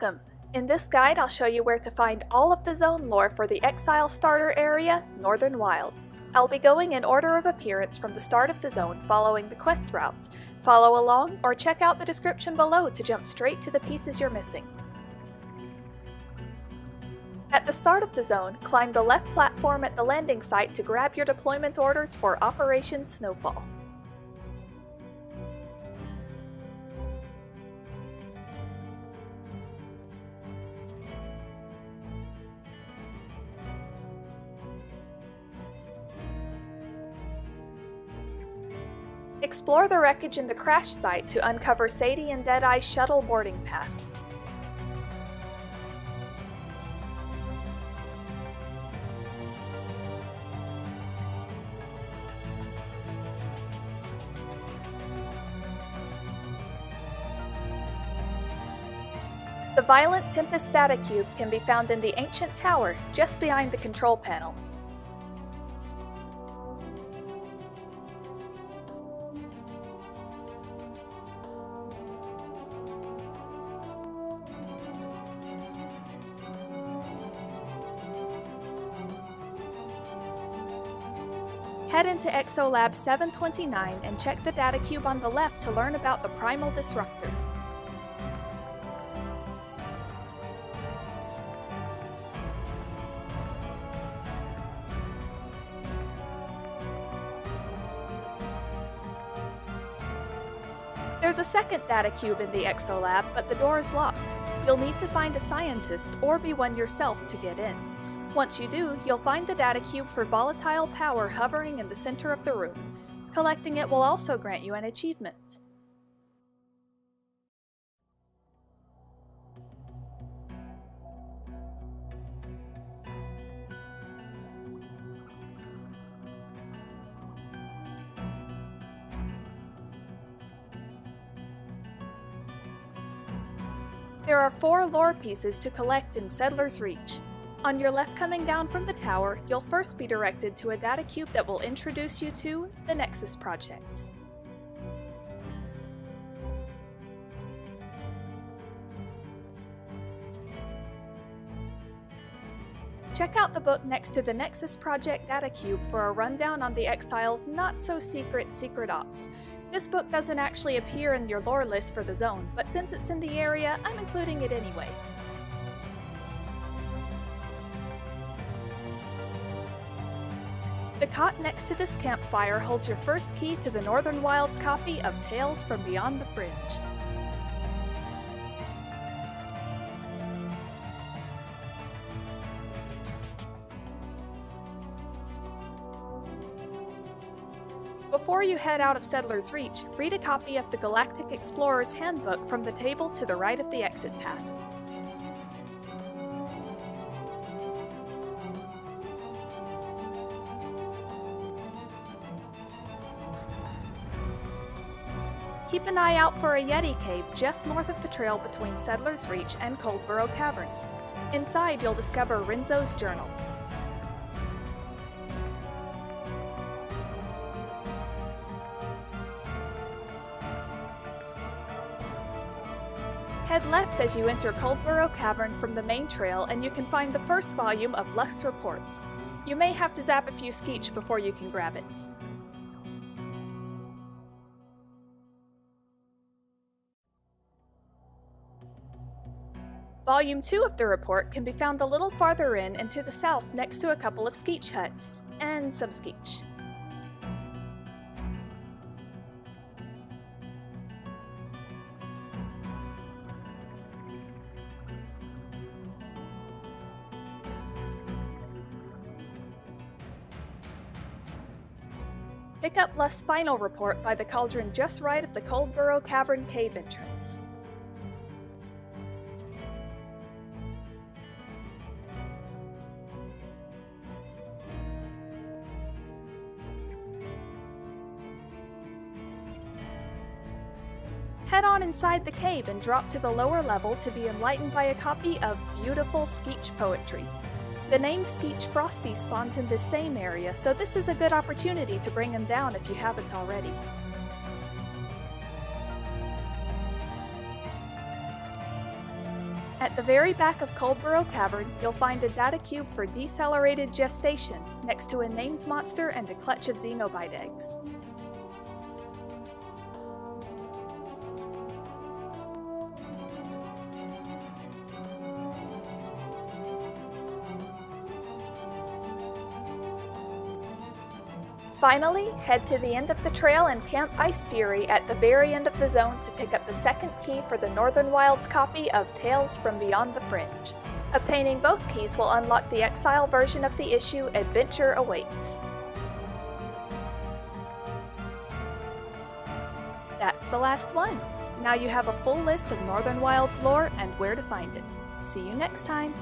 Welcome! In this guide I'll show you where to find all of the zone lore for the Exile starter area, Northern Wilds. I'll be going in order of appearance from the start of the zone following the quest route. Follow along or check out the description below to jump straight to the pieces you're missing. At the start of the zone, climb the left platform at the landing site to grab your deployment orders for Operation Snowfall. Explore the wreckage in the crash site to uncover Sadie and Deadeye's shuttle boarding pass. The Violent Tempest data cube can be found in the ancient tower just behind the control panel. Head into Exolab 729 and check the data cube on the left to learn about the Primal Disruptor. There's a second data cube in the Exolab, but the door is locked. You'll need to find a scientist or be one yourself to get in. Once you do, you'll find the data cube for volatile power hovering in the center of the room. Collecting it will also grant you an achievement. There are four lore pieces to collect in Settler's Reach. On your left coming down from the tower, you'll first be directed to a data cube that will introduce you to the Nexus Project. Check out the book next to the Nexus Project data cube for a rundown on the Exile's not-so-secret secret ops. This book doesn't actually appear in your lore list for the zone, but since it's in the area, I'm including it anyway. The cot next to this campfire holds your first key to the Northern Wilds copy of Tales from Beyond the Fringe. Before you head out of Settler's Reach, read a copy of the Galactic Explorer's Handbook from the table to the right of the exit path. Keep an eye out for a Yeti cave just north of the trail between Settler's Reach and Coldburrow Cavern. Inside, you'll discover Renzo's journal. Head left as you enter Coldburrow Cavern from the main trail and you can find the first volume of Lusk's report. You may have to zap a few skeech before you can grab it. Volume 2 of the report can be found a little farther in and to the south next to a couple of skeech huts, and some skeech. Pick up Lusk's final report by the cauldron just right of the Coldburrow Cavern cave entrance. Head on inside the cave and drop to the lower level to be enlightened by a copy of beautiful Skeech poetry. The name Skeech Frosty spawns in this same area, so this is a good opportunity to bring him down if you haven't already. At the very back of Coldburrow Cavern, you'll find a data cube for decelerated gestation, next to a named monster and a clutch of Xenobite eggs. Finally, head to the end of the trail and camp Ice Fury at the very end of the zone to pick up the second key for the Northern Wilds copy of Tales from Beyond the Fringe. Obtaining both keys will unlock the Exile version of the issue Adventure Awaits. That's the last one. Now you have a full list of Northern Wilds lore and where to find it. See you next time!